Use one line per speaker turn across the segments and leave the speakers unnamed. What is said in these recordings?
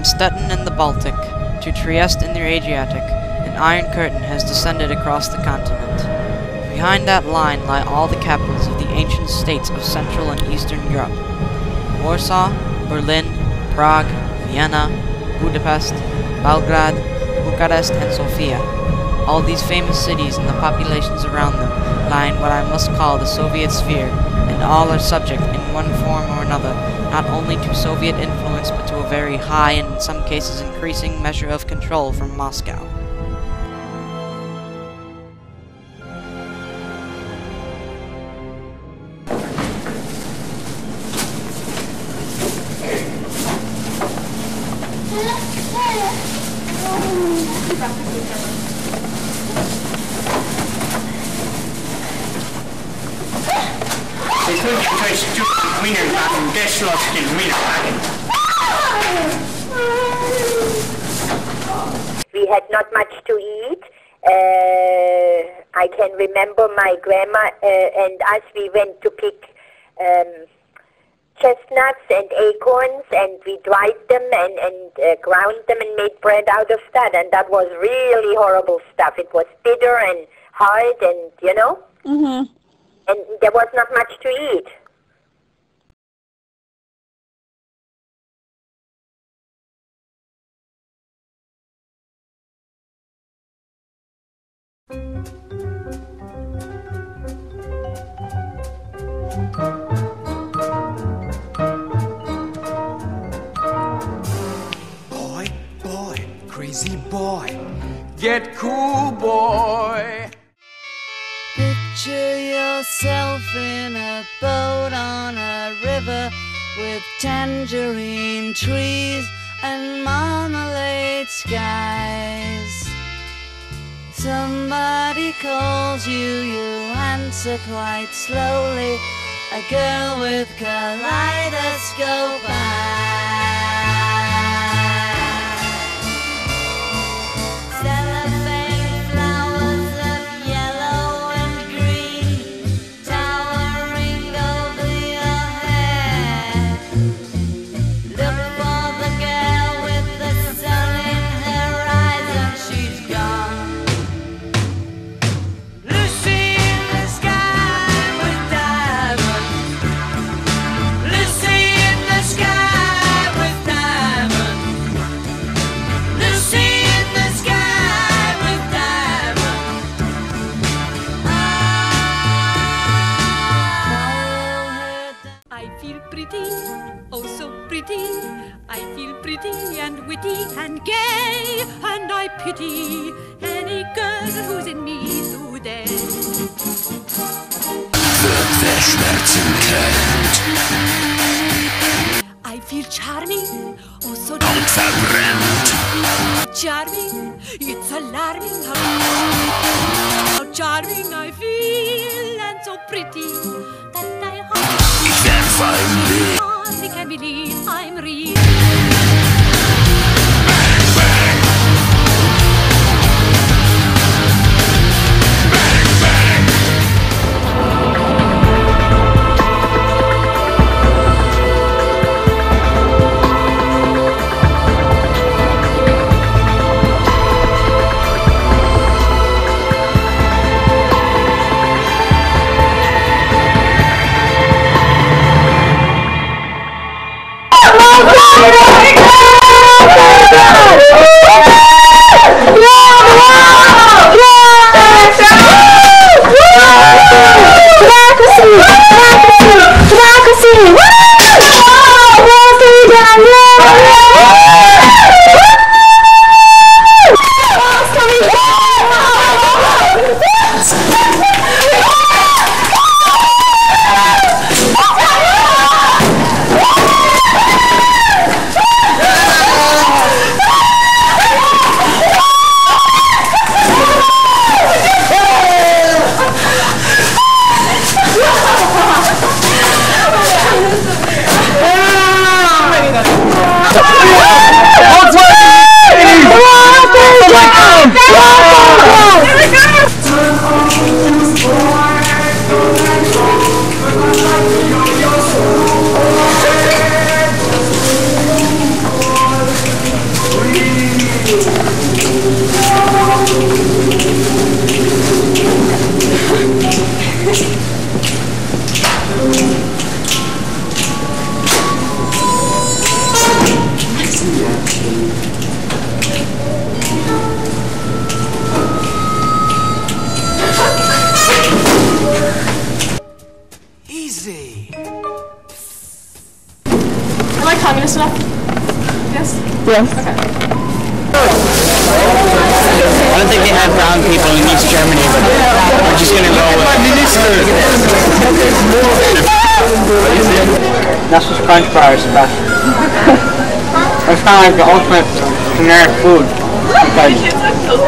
From Stettin in the Baltic to Trieste in the Adriatic, an iron curtain has descended across the continent. Behind that line lie all the capitals of the ancient states of Central and Eastern Europe. Warsaw, Berlin, Prague, Vienna, Budapest, Belgrade, Bucharest, and Sofia. All these famous cities and the populations around them lie in what I must call the Soviet sphere, and all are subject, in one form or another, not only to Soviet influence but very high and in some cases increasing measure of control from Moscow.
Sie tun zwei Stück Wienerbacken, geschlossenen Wienerbacken.
We had not much to eat. Uh, I can remember my grandma uh, and us, we went to pick um, chestnuts and acorns and we dried them and, and uh, ground them and made bread out of that. And that was really horrible stuff. It was bitter and hard and, you know,
Mm-hmm.
and there was not much to eat.
Boy, boy, crazy boy, get cool, boy.
Picture yourself in a boat on a river with tangerine trees and marmalade skies. Somebody calls you, you answer quite slowly. A girl with kaleidoscope eyes.
Pretty. I feel pretty and witty and gay, and I pity any girl who's in me today. I feel charming, oh so charming. It's alarming how, how charming I feel and so pretty that I hardly can I'm real.
Yes.
I don't think they have brown people in East Germany, but we're just gonna go with That's just Crunch bars, but it's kind of like the ultimate generic food because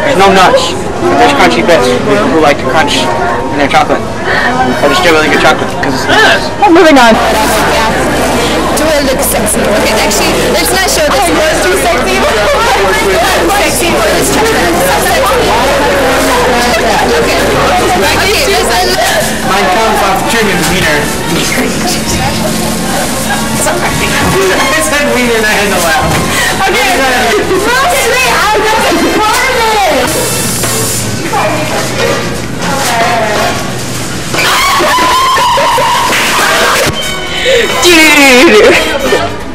there's no nuts, but there's crunchy bits for people who like to crunch in their chocolate. But it's still really good chocolate because it's delicious.
Moving on.
Do it look sexy? Okay, actually, let's not show this. Oh, too sexy. sexy for this chocolate. Okay. Okay, let's
Mein Kampf auf German Wiener. I said Wiener and I had to laugh.
Mostly, I was part of it.